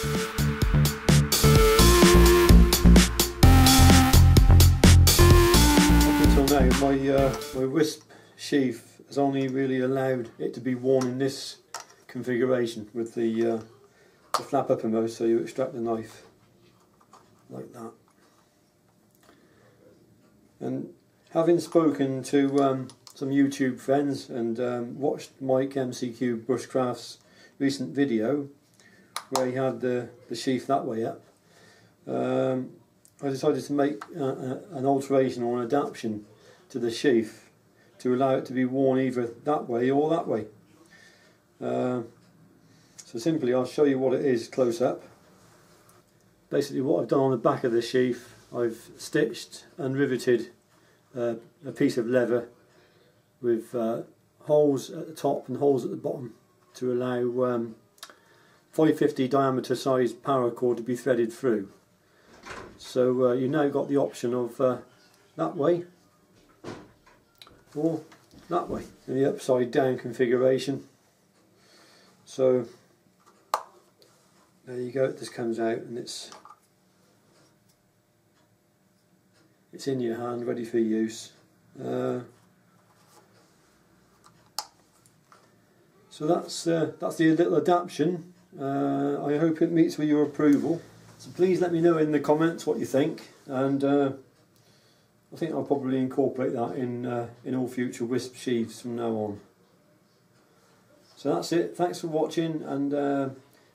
Up until now, my, uh, my wisp sheath has only really allowed it to be worn in this configuration with the, uh, the flap uppermost so you extract the knife like that. And having spoken to um, some YouTube friends and um, watched Mike MCQ Bushcraft's recent video where he had the, the sheath that way up, um, I decided to make uh, uh, an alteration or an adaptation to the sheath to allow it to be worn either that way or that way. Uh, so simply I'll show you what it is close up. Basically what I've done on the back of the sheath I've stitched and riveted uh, a piece of leather with uh, holes at the top and holes at the bottom to allow um, 550 diameter size paracord to be threaded through. So uh, you now got the option of uh, that way or that way in the upside down configuration. So there you go, this comes out and it's it's in your hand ready for use. Uh, so that's uh, that's the little adaptation. Uh, I hope it meets with your approval. So please let me know in the comments what you think, and uh, I think I'll probably incorporate that in uh, in all future wisp sheaths from now on. So that's it. Thanks for watching, and uh,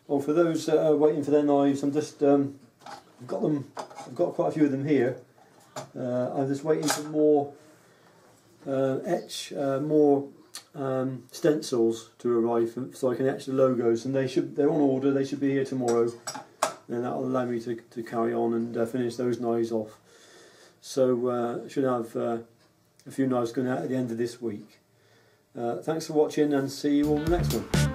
well, for those that are waiting for their knives, I'm just um, I've got them. I've got quite a few of them here. Uh, I'm just waiting for more uh, etch, more um, stencils to arrive so I can etch the logos and they should they're on order they should be here tomorrow. And that'll allow me to, to carry on and uh, finish those knives off. So uh, should have uh, a few knives going out at the end of this week. Uh, thanks for watching and see you on the next one